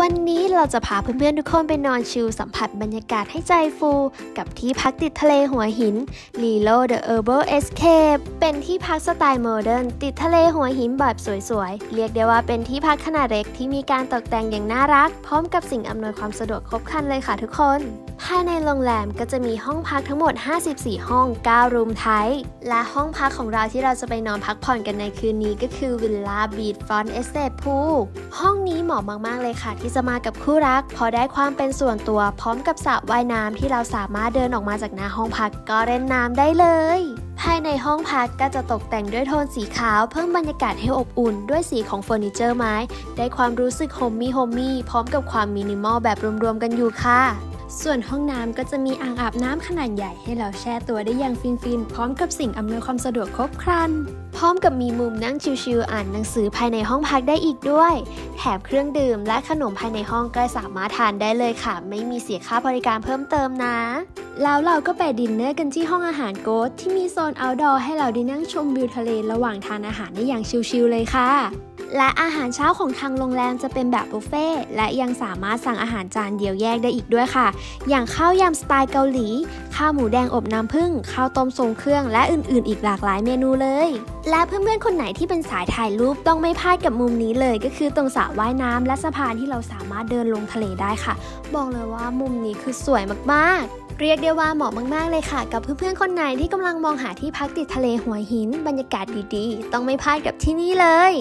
วันนี้เราจะพาเพื่อนๆทุกคนไปนอนชิลสัมผัสบรรยากาศให้ใจฟู กับที่พักติดทะเลหัวหิน Relo' The Urban Escape เป็นที่พักสไตล์โมเดิร์นติดทะเลหัวหินแบบสวยๆ เรียกได้ว่าเป็นที่พักขนาดเล็กที่มีการตกแต่งอย่างน่ารัก พร้อมกับสิ่งอำนวยความสะดวกครบครันเลยค่ะทุกคน ภายในโรงแรมก็จะมีห้องพักทั้งหมด 54 ห้อง 9 room type และห้องพักของเราที่เราจะไปนอนพักผ่อนกันในคืนนี้ก็คือวิลล่าบีดฟอนเอสเต e พูห้องนี้เหมาะมากๆเลยค่ะ ที่จะมากับคู่รัก พอได้ความเป็นส่วนตัวพร้อมกับสระว่ายน้ำที่เราสามารถเดินออกมาจากหน้าห้องพักก็เล่นน้ำได้เลยภายในห้องพักก็จะตกแต่งด้วยโทนสีขาว เพิ่มบรรยากาศให้อบอุ่น ด้วยสีของเฟอร์นิเจอร์ไม้ ได้ความรู้สึก homey homey พร้อมกับความมินิมอลแบบรวมๆกันอยู่ค่ะ ส่วนห้องน้ำก็จะมีอ่างอาบน้ำขนาดใหญ่ให้เราแช่ตัวได้อย่างฟินๆ พร้อมกับสิ่งอำนวยความสะดวกครบครัน พร้อมกับมีมุมนั่งชิลๆอ่านหนังสือภายในห้องพักได้อีกด้วย แถมเครื่องดื่มและขนมภายในห้องก็สามารถทานได้เลยค่ะ ไม่มีเสียค่าบริการเพิ่มเติมนะ แล้วเราก็ไปดินเนอร์กันที่ห้องอาหาร Coast ที่มีโซน outdoor ให้เราได้นั่งชมวิวทะเลระหว่างทานอาหารได้อย่างชิลๆเลยค่ะและอาหารเช้าของทางโรงแรมจะเป็นแบบบุฟเฟ่ต์และยังสามารถสั่งอาหารจานเดียวแยกได้อีกด้วยค่ะอย่างข้าวยำสไตล์เกาหลี ข้าวหมูแดงอบน้ำผึ้ง ข้าวต้มทรงเครื่อง และอื่นๆ อีกหลากหลายเมนูเลย และเพื่อนๆ คนไหนที่เป็นสายถ่ายรูปต้องไม่พลาดกับมุมนี้เลย ก็คือตรงสระว่ายน้ำและสะพานที่เราสามารถเดินลงทะเลได้ค่ะ บอกเลยว่ามุมนี้คือสวยมากๆเรียกได้ว่าเหมาะมาก ๆ เลยค่ะ กับเพื่อน ๆ คนไหนที่กำลังมองหาที่พักติดทะเลหัวหิน บรรยากาศดี ๆ ต้องไม่พลาดกับที่นี่เลย